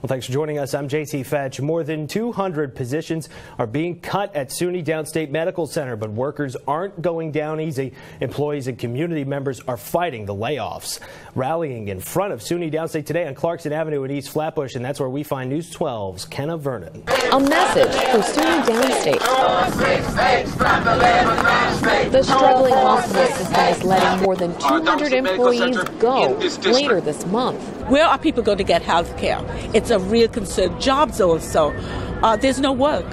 Well, thanks for joining us. I'm JT Fetch. More than 200 positions are being cut at SUNY Downstate Medical Center, but workers aren't going down easy. Employees and community members are fighting the layoffs. Rallying in front of SUNY Downstate today on Clarkson Avenue in East Flatbush, and that's where we find News 12's Kenna Vernon. A message for SUNY Downstate. The struggling hospital system is letting more than 200 employees go later this month. Where are people going to get health care? It's a real concern. Jobs also. Uh, there's no work.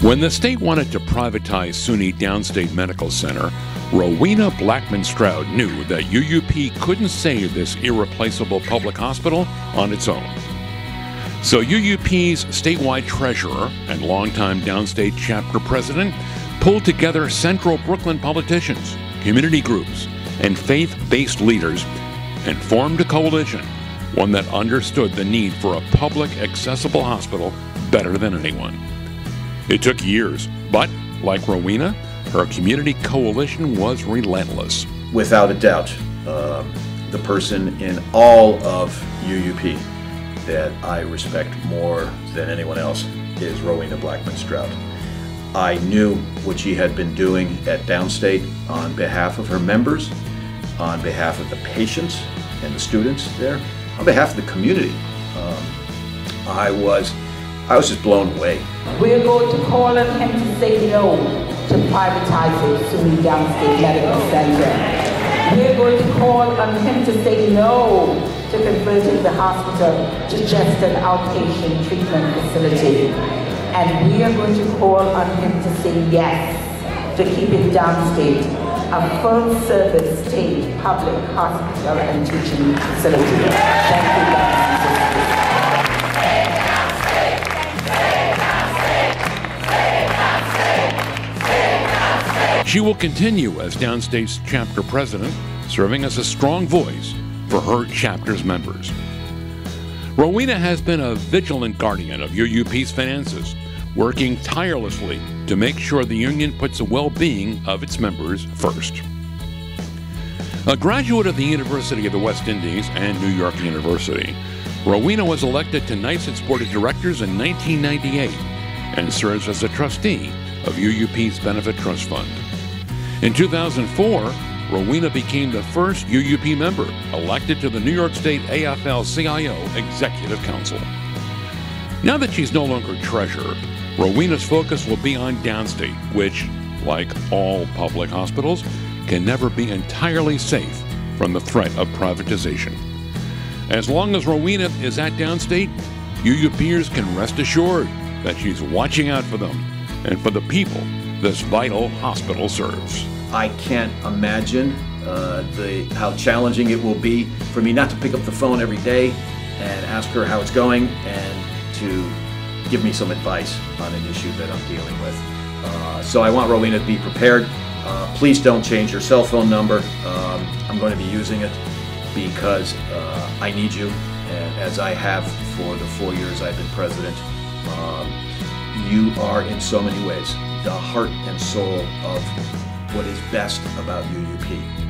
When the state wanted to privatize SUNY Downstate Medical Center, Rowena Blackman Stroud knew that UUP couldn't save this irreplaceable public hospital on its own. So UUP's statewide treasurer and longtime downstate chapter president pulled together central Brooklyn politicians, community groups, and faith based leaders and formed a coalition, one that understood the need for a public, accessible hospital better than anyone. It took years, but like Rowena, her community coalition was relentless. Without a doubt, um, the person in all of UUP that I respect more than anyone else is Rowena Blackman Stroud. I knew what she had been doing at Downstate on behalf of her members, on behalf of the patients and the students there, on behalf of the community. Um, I was, I was just blown away. We're going to call on him to say no to privatizing SUNY Downstate Medical Center. We're going to call on him to say no to converting the hospital to just an outpatient treatment facility. And we are going to call on him to say yes to keeping downstate a full service state public hospital and teaching facility. Thank you, She will continue as Downstate's chapter president, serving as a strong voice for her chapter's members. Rowena has been a vigilant guardian of UUP's finances, working tirelessly to make sure the union puts the well being of its members first. A graduate of the University of the West Indies and New York University, Rowena was elected to NYSUT's Board of Directors in 1998 and serves as a trustee of UUP's Benefit Trust Fund. In 2004, Rowena became the first UUP member elected to the New York State AFL CIO Executive Council. Now that she's no longer treasurer, Rowena's focus will be on downstate, which, like all public hospitals, can never be entirely safe from the threat of privatization. As long as Rowena is at downstate, UUPers can rest assured that she's watching out for them and for the people this vital hospital serves. I can't imagine uh, the, how challenging it will be for me not to pick up the phone every day and ask her how it's going and to give me some advice on an issue that I'm dealing with. Uh, so I want Rowena to be prepared. Uh, please don't change your cell phone number. Um, I'm going to be using it because uh, I need you, and as I have for the four years I've been president. Um, you are in so many ways the heart and soul of what is best about UUP.